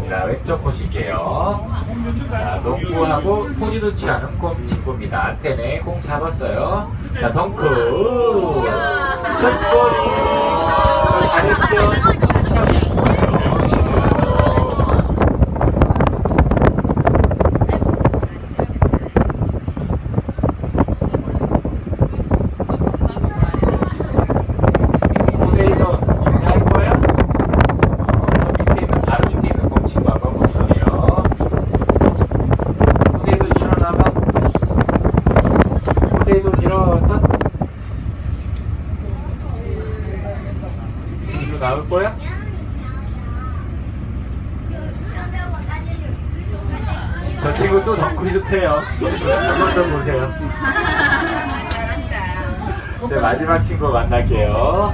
친구입니다. 왼쪽 보실게요. 자, 농구하고 포지도 취하는 곰 친구입니다. 안테네 공 잡았어요. 자, 덩크. 슛골이. 저 잘했죠? 취하고 싶어요. 포세이돈 할 거야? 어, 밑에 있는 바로 밑에 있는 공 친구 한번 보실게요. 포세이돈 일어나봐. 포세이돈 일어서. 친구 나올 거야? 저 친구 또 덩크리 좋대요. 한번 더 보세요. 네, 마지막 친구 만날게요.